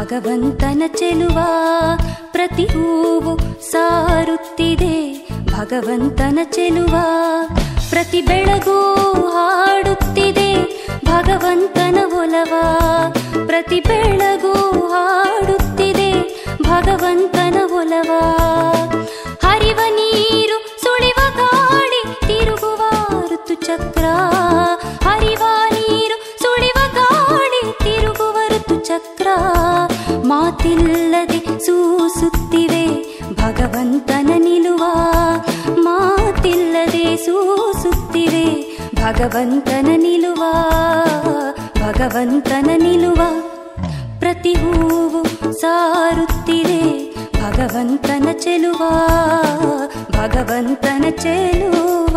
ಭಗವಂತನ ಚೆಲುವ ಪ್ರತಿ ಹೂವು ಸಾರುತ್ತಿದೆ. ಭಗವಂತನ ಚೆಲುವ ಪ್ರತಿ ಬೆಳಗೂ ಹಾಡುತ್ತಿದೆ. ಭಗವಂತನ ಒಲವ ಪ್ರತಿ ಬೆಳಗೂ ಹಾಡುತ್ತಿದೆ. ಭಗವಂತನ ಒಲವ ಭಗವಂತನ ನಿಲುವ ಮಾತಿಲ್ಲದೆ ಸೂಸುತ್ತಿವೆ ಭಗವಂತನ ನಿಲುವ ಭಗವಂತನ ನಿಲುವ ಪ್ರತಿ ಹೂವು ಸಾರುತ್ತಿದೆ. ಭಗವಂತನ ಚೆಲುವ ಭಗವಂತನ ಚೆಲುವ.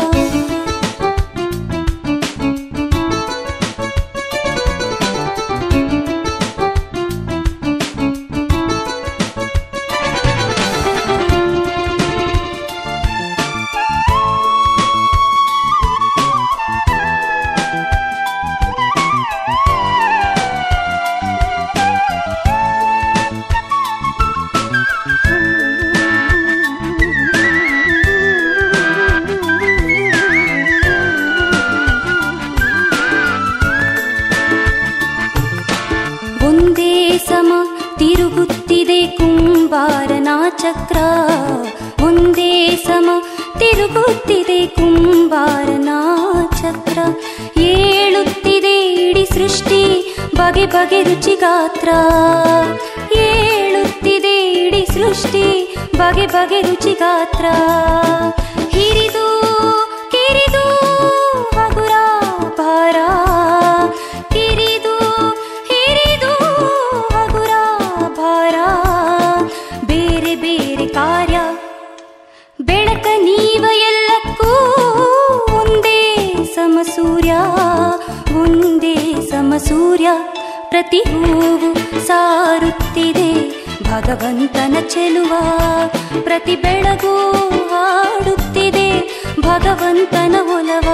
ತಿರುಗುತ್ತಿದೆ ಕುಂಬಾರನ ಚಕ್ರ ಒಂದೇ ಸಮ ತಿರುಗುತ್ತಿದೆ ಕುಂಬಾರನ ಚಕ್ರ ಏಳುತ್ತಿದೆ ಇಡೀ ಸೃಷ್ಟಿ ಬಗೆ ಬಗೆ ರುಚಿಗಾತ್ರ ಏಳುತ್ತಿದೆ ಇಡೀ ಸೃಷ್ಟಿ ಬಗೆ ಬಗೆ ರುಚಿಗಾತ್ರ ಹಿರಿದು ಪ್ರತಿ ಹೂವು ಸಾರುತ್ತಿದೆ. ಭಗವಂತನ ಚೆಲುವ ಪ್ರತಿ ಬೆಳಗೂ ಹಾಡುತ್ತಿದೆ. ಭಗವಂತನ ಒಲವ,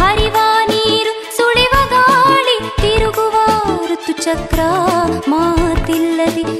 ಹರಿವ ನೀರು ಸುಳಿವ ಗಾಳಿ, ತಿರುಗುವ ಋತುಚಕ್ರ ಮಾತಿಲ್ಲದೆ